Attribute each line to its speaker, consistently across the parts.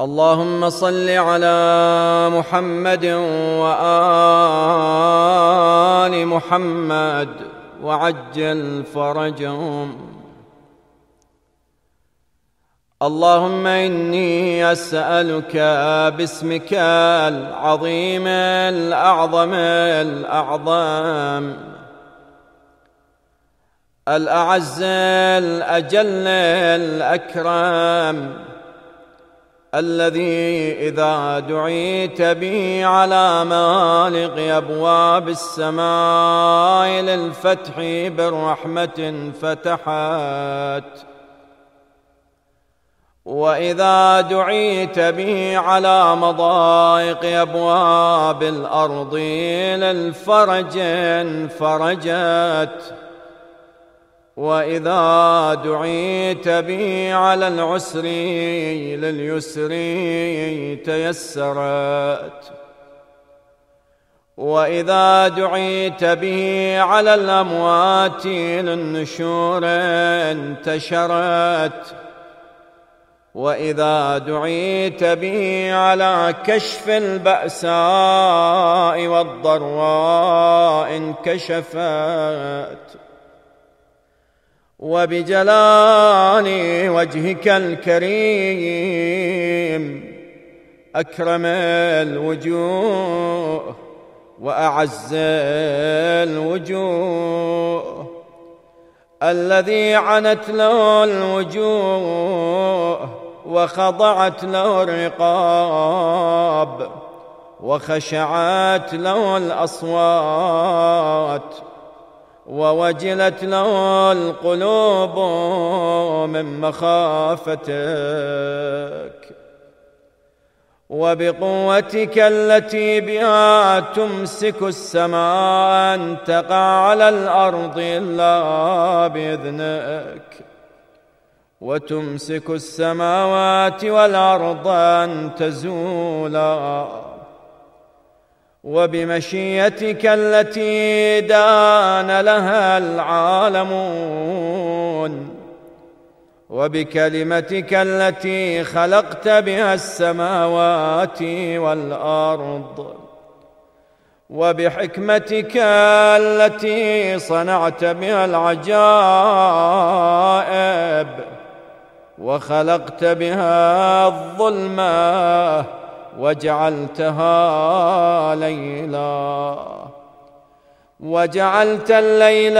Speaker 1: اللهم صل على محمد وآل محمد وعجل فرجهم. اللهم إني أسألك باسمك العظيم الأعظم الأعظم. الأعز الأجل الأكرم. الذي إذا دعيت به على مالق أبواب السماء للفتح بالرحمه فتحت. وإذا دعيت به على مضايق أبواب الأرض للفرج فرجت وإذا دعيت به على العسر لليسر تيسرت. وإذا دعيت به على الأموات للنشور انتشرت. وإذا دعيت به على كشف البأساء والضراء انكشفت. وبجلال وجهك الكريم. أكرم الوجوه وأعز الوجوه. الذي عنت له الوجوه وخضعت له الرقاب وخشعت له الأصوات. ووجلت له القلوب من مخافتك. وبقوتك التي بها تمسك السماء أن تقع على الأرض إلا بإذنك. وتمسك السماوات والأرض أن تزولا. وبمشيتك التي دان لها العالمون. وبكلمتك التي خلقت بها السماوات والأرض. وبحكمتك التي صنعت بها العجائب. وخلقت بها الظلمة. وجعلتها ليلا. وجعلت الليل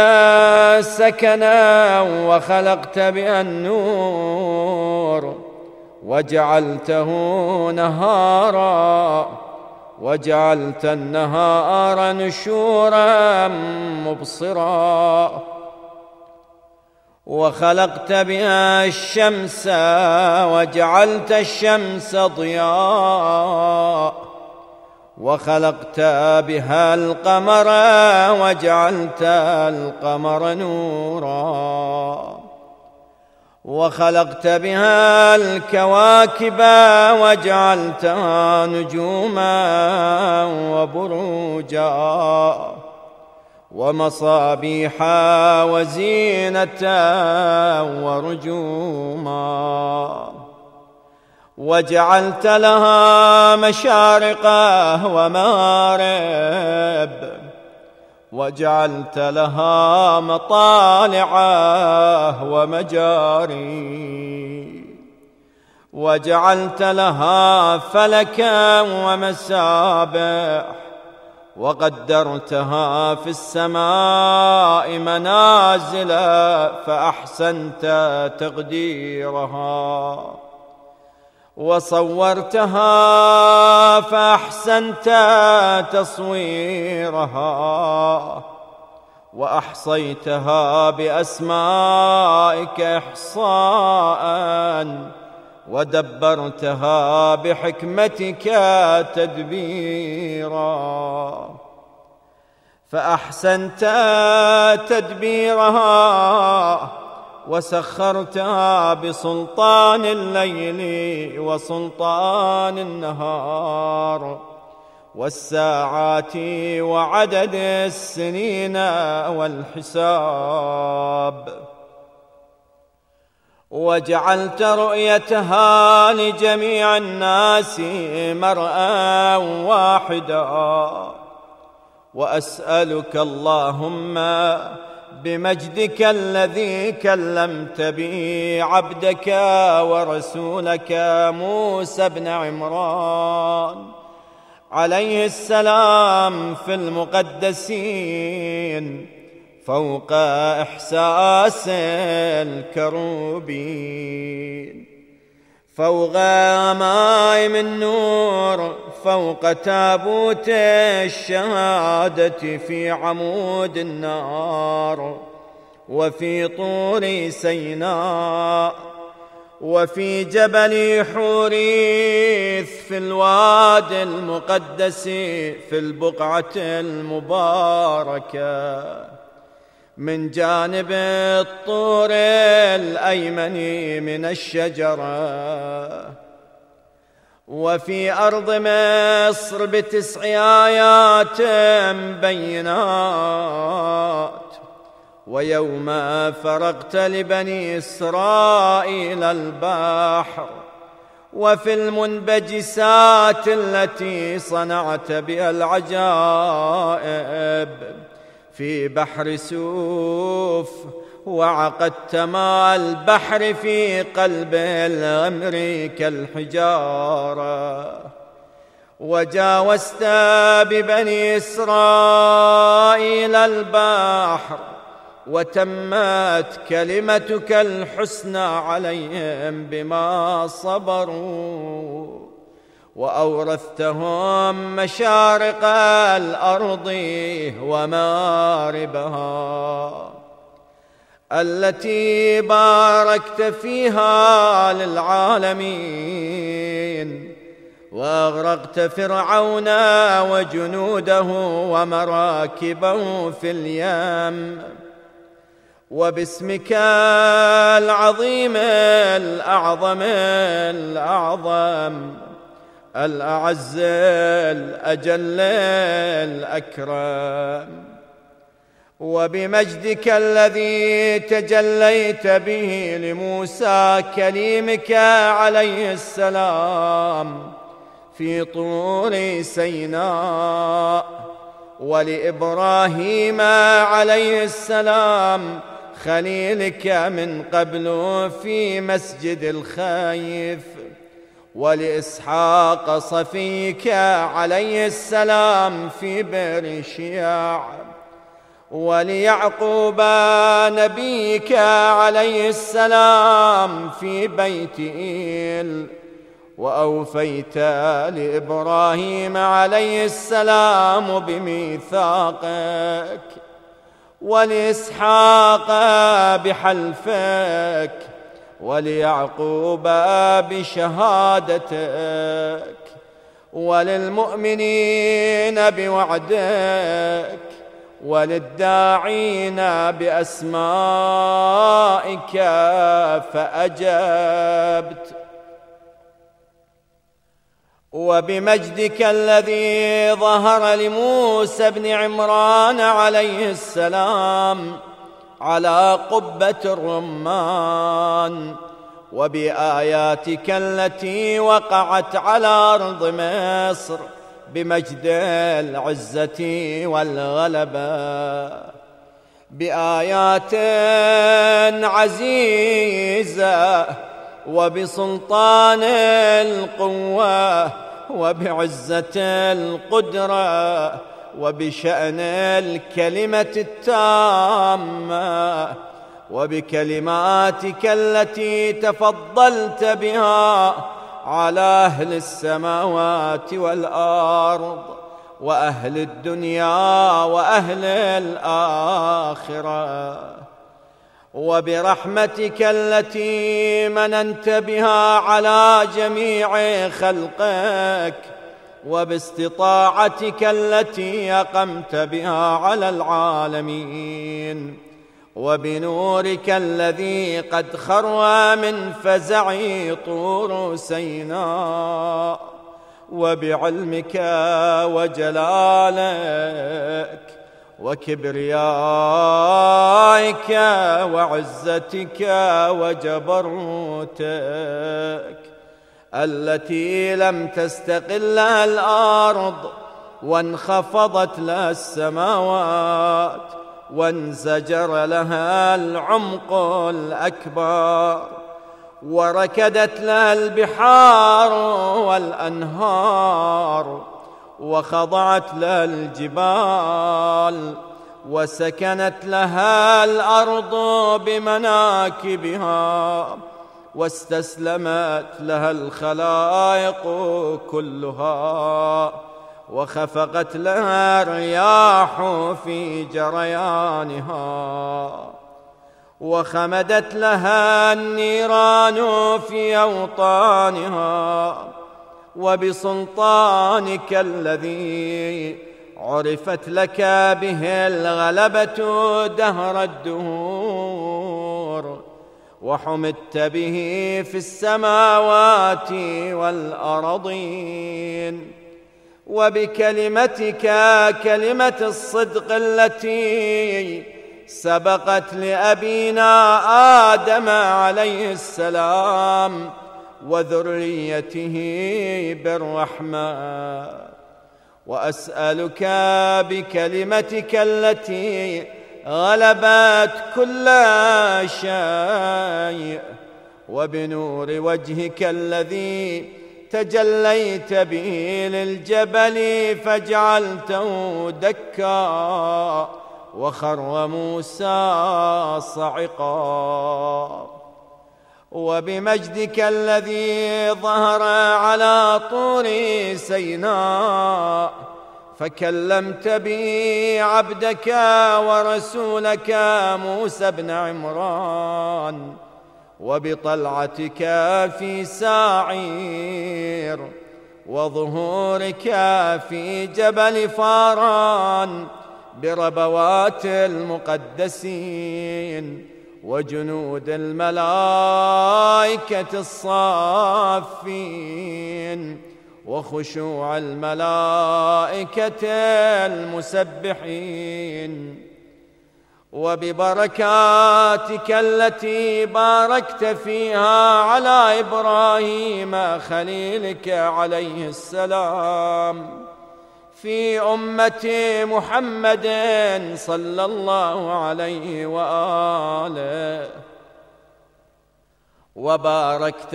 Speaker 1: سكنا وخلقت بها النور. وجعلته نهارا. وجعلت النهار نشورا مبصرا. وخلقت بها الشمس وجعلت الشمس ضياء وخلقت بها القمر وجعلت القمر نورا وخلقت بها الكواكب وجعلتها نجوما وبروجا ومصابيح وزينة ورجوما. وجعلت لها مشارق ومغارب. وجعلت لها مطالع ومجاري. وجعلت لها فلكا ومسابح. وقدرتها في السماء منازل فأحسنت تقديرها. وصورتها فأحسنت تصويرها. وأحصيتها بأسمائك احصاء ودبرتها بحكمتك تدبيرا. فأحسنت تدبيرها وسخرتها بسلطان الليل وسلطان النهار. والساعات وعدد السنين والحساب. وجعلت رؤيتها لجميع الناس مرأى واحدا. وأسألك اللهم بمجدك الذي كلمت به عبدك ورسولك موسى بن عمران. عليه السلام في المقدسين. فوق إحساس الكروبين. فوق غمائم النور فوق تابوت الشهادة في عمود النار وفي طور سيناء وفي جبل حوريث في الواد المقدس في البقعة المباركة. من جانب الطور الأيمن من الشجرة. وفي أرض مصر بتسع آيات بينات. ويوم فرغت لبني إسرائيل البحر. وفي المنبجسات التي صنعت بها العجائب في بحر سوف وعقدت ماء البحر في قلب الغمر كالحجارة. وجاوزت ببني إسرائيل البحر وتمت كلمتك الحسنى عليهم بما صبروا. وأورثتهم مشارق الأرض وماربها التي باركت فيها للعالمين وأغرقت فرعون وجنوده ومراكبه في اليم. وباسمك العظيم الأعظم الأعظم. الأعز الأجل الأكرم وبمجدك الذي تجليت به لموسى كليمك عليه السلام في طور سيناء ولإبراهيم عليه السلام خليلك من قبل في مسجد الخايف. ولإسحاق صفيك عليه السلام في بئر شياع وليعقوب نبيك عليه السلام في بيت إيل وأوفيت لإبراهيم عليه السلام بميثاقك ولإسحاق بحلفك. وليعقوب بشهادتك وللمؤمنين بوعدك وللداعين بأسمائك فأجبت. وبمجدك الذي ظهر لموسى بن عمران عليه السلام على قبة الرمان وبآياتك التي وقعت على أرض مصر بمجد العزة والغلبة. بآيات عزيزة وبسلطان القوة وبعزة القدرة. وبشأن الكلمة التامة وبكلماتك التي تفضلت بها على أهل السماوات والأرض وأهل الدنيا وأهل الآخرة وبرحمتك التي مننت بها على جميع خلقك وباستطاعتك التي أقمت بها على العالمين. وبنورك الذي قد خروى من فزع طور سيناء. وبعلمك وجلالك وكبريائك وعزتك وجبروتك. التي لم تستقل الأرض وانخفضت لها السماوات وانزجر لها العمق الأكبر وركدت لها البحار والأنهار وخضعت لها الجبال وسكنت لها الأرض بمناكبها واستسلمت لها الخلائق كلها وخفقت لها الرياح في جريانها وخمدت لها النيران في أوطانها وبسلطانك الذي عرفت لك به الغلبة دهر الدهور. وحمدت به في السماوات والأرضين. وبكلمتك كلمة الصدق التي سبقت لأبينا آدم عليه السلام وذريته بالرحمة. وأسألك بكلمتك التي غلبت كل شيء وبنور وجهك الذي تجليت به للجبل فجعلته دكا وخر موسى صعقا وبمجدك الذي ظهر على طور سيناء فكلمت به عبدك ورسولك موسى بن عمران وبطلعتك في ساعير وظهورك في جبل فاران بربوات المقدسين وجنود الملائكة الصافين. وخشوع الملائكة المسبحين وببركاتك التي باركت فيها على إبراهيم خليلك عليه السلام في أمة محمد صلى الله عليه وآله وباركت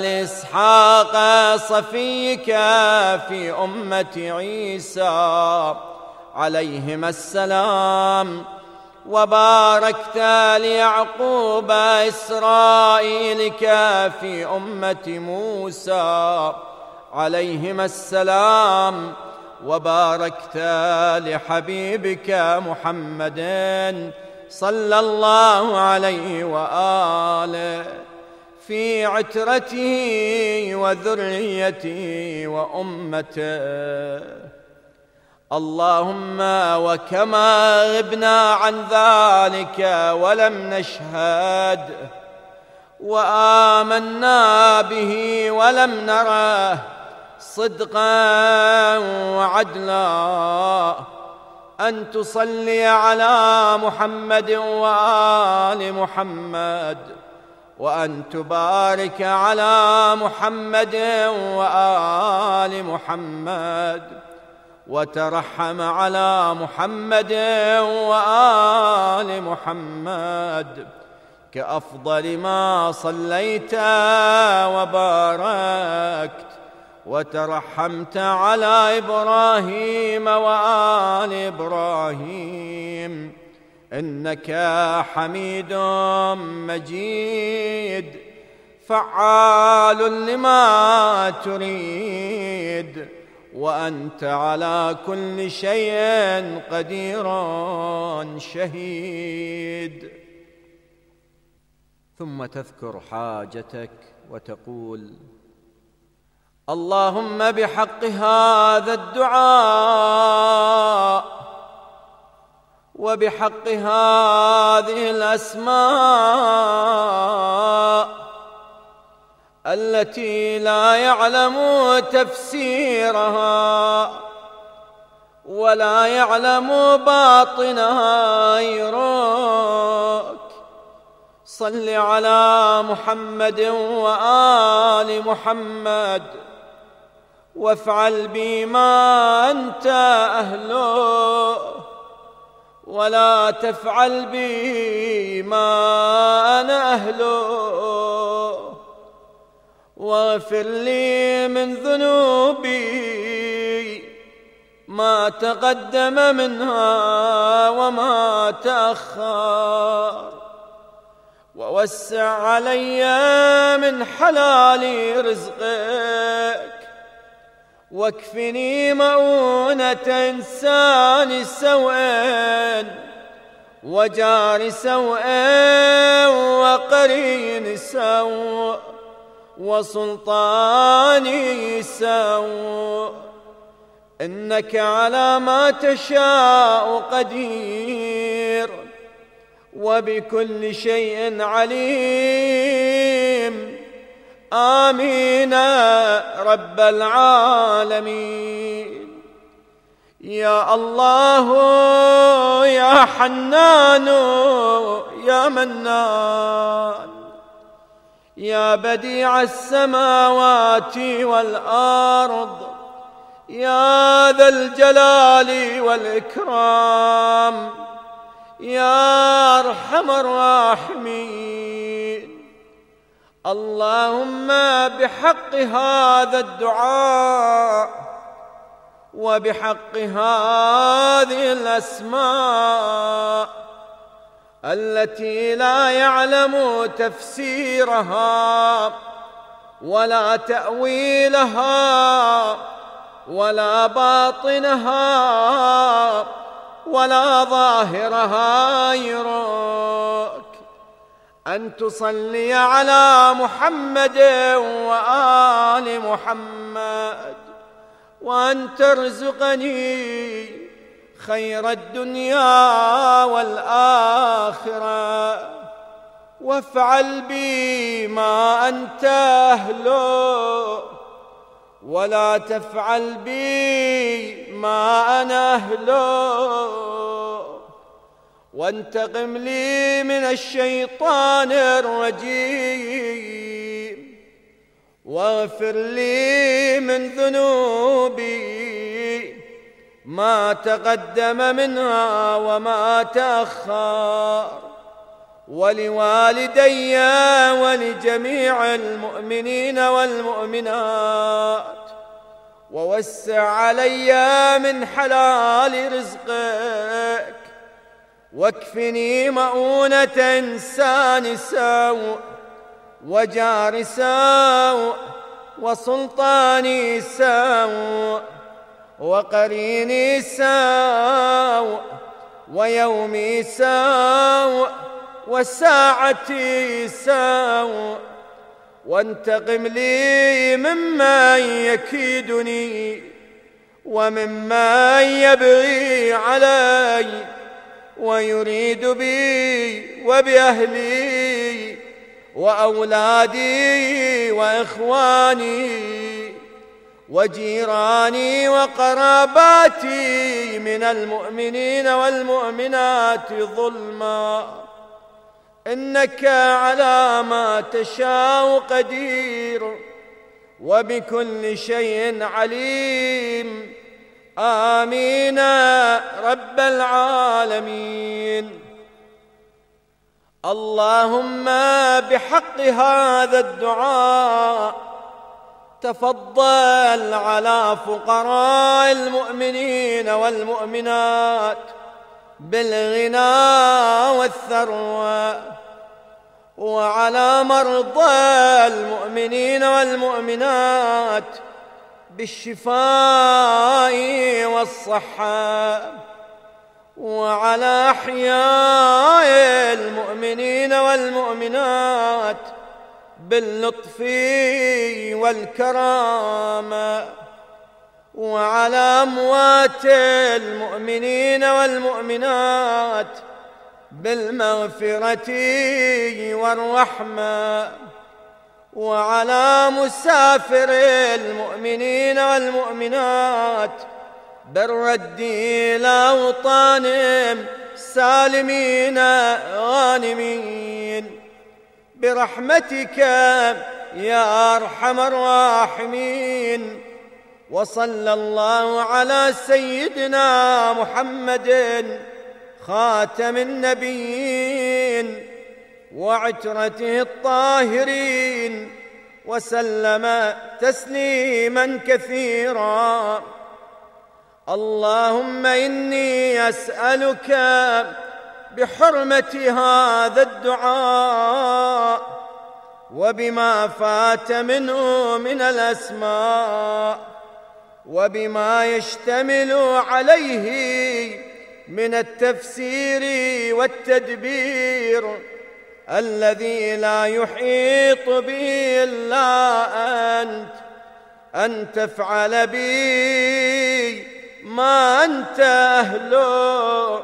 Speaker 1: لإسحاق صفيك في أمة عيسى عليهما السلام. وباركت ليعقوب إسرائيلك في أمة موسى عليهما السلام. وباركت لحبيبك محمد صلى الله عليه وآله. في عترته وذريته وأمته. اللهم وكما غبنا عن ذلك ولم نشهد وآمنا به ولم نره صدقا وعدلا. أن تصلي على محمد وآل محمد. وأن تبارك على محمد وآل محمد وترحم على محمد وآل محمد كأفضل ما صليت وباركت وترحمت على إبراهيم وآل إبراهيم. إنك حميد مجيد فعال لما تريد وأنت على كل شيء قدير شهيد. ثم تذكر حاجتك وتقول اللهم بحق هذا الدعاء وبحق هذه الأسماء التي لا يعلم تفسيرها ولا يعلم باطنها. غيرك صل على محمد وآل محمد وافعل بما أنت أهله. ولا تفعل بي ما أنا أهله. واغفر لي من ذنوبي ما تقدم منها وما تأخر. ووسع علي من حلال رزقك. واكفني مؤونة إنسان سوء وجار سوء وقرين سوء وسلطاني سوء. إنك على ما تشاء قدير وبكل شيء عليم. آمين. رب العالمين. يا الله يا حنان يا منان يا بديع السماوات والأرض يا ذا الجلال والإكرام يا أرحم الراحمين. اللهم بحق هذا الدعاء وبحق هذه الأسماء التي لا يعلم تفسيرها ولا تأويلها ولا باطنها ولا ظاهرها يروك أن تصلي على محمد وآل محمد وأن ترزقني خير الدنيا والآخرة. وافعل بي ما أنت أهله ولا تفعل بي ما أنا أهله. وانتقم لي من الشيطان الرجيم. واغفر لي من ذنوبي ما تقدم منها وما تأخر. ولوالدي ولجميع المؤمنين والمؤمنات. ووسع علي من حلال رزقك. واكفني مؤونة إنسان سوء وجار سوء وسلطاني سوء وقريني سوء ويومي سوء وساعتي سوء وانتقم لي ممن يكيدني وممن يبغي علي ويريد بي وبأهلي وأولادي وإخواني وجيراني وقراباتي من المؤمنين والمؤمنات ظلما. إنك على ما تشاء قدير وبكل شيء عليم. آمين رب العالمين. اللهم بحق هذا الدعاء تفضل على فقراء المؤمنين والمؤمنات بالغنى والثروة وعلى مرضى المؤمنين والمؤمنات بالشفاء والصحة وعلى أحياء المؤمنين والمؤمنات باللطف والكرامة وعلى أموات المؤمنين والمؤمنات بالمغفرة والرحمة وعلى مسافر المؤمنين والمؤمنات بالرد إلى أوطانهم سالمين غانمين. برحمتك يا أرحم الراحمين. وصلى الله على سيدنا محمد خاتم النبيين وعترته الطاهرين. وسلم تسليما كثيرا. اللهم إني أسألك بحرمة هذا الدعاء وبما فات منه من الأسماء وبما يشتمل عليه من التفسير والتدبير الذي لا يحيط به إلا أنت أن تفعل بي ما أنت أهله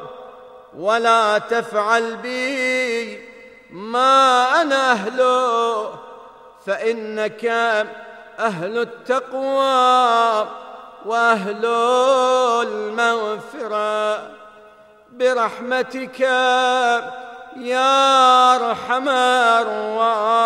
Speaker 1: ولا تفعل بي. ما أنا أهله فإنك أهل التقوى وأهل المغفرة. برحمتك يا أرحم الراحمين.